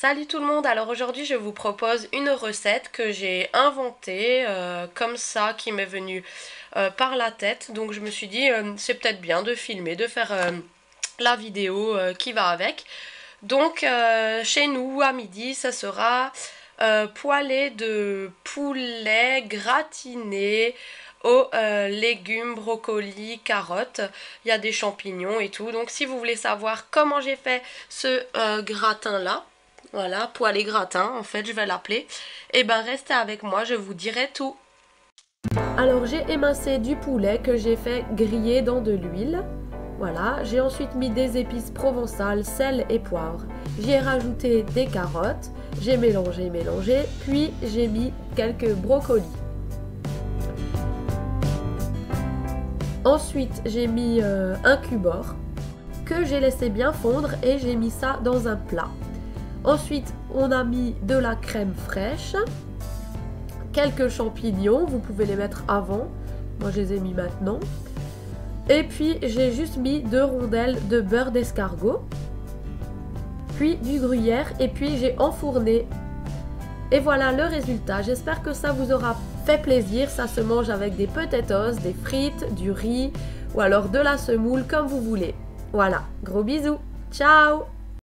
Salut tout le monde, alors aujourd'hui je vous propose une recette que j'ai inventée euh, comme ça qui m'est venue euh, par la tête donc je me suis dit euh, c'est peut-être bien de filmer, de faire la vidéo qui va avec donc chez nous à midi ça sera poêlée de poulet gratiné aux légumes, brocolis, carottes. Il y a des champignons et tout. Donc si vous voulez savoir comment j'ai fait ce gratin là, voilà, poêle et gratin, en fait, je vais l'appeler. Et eh ben, restez avec moi, je vous dirai tout. Alors, j'ai émincé du poulet que j'ai fait griller dans de l'huile. Voilà, j'ai ensuite mis des épices provençales, sel et poivre. J'ai rajouté des carottes, j'ai mélangé, mélangé, puis j'ai mis quelques brocolis. Ensuite, j'ai mis euh, un cubord que j'ai laissé bien fondre et j'ai mis ça dans un plat. Ensuite, on a mis de la crème fraîche, quelques champignons, vous pouvez les mettre avant, moi je les ai mis maintenant. Et puis j'ai juste mis deux rondelles de beurre d'escargot, puis du gruyère et puis j'ai enfourné. Et voilà le résultat, j'espère que ça vous aura fait plaisir, ça se mange avec des potatoes, des frites, du riz ou alors de la semoule comme vous voulez. Voilà, gros bisous, ciao